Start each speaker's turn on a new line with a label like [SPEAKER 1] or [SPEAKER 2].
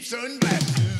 [SPEAKER 1] keeps on.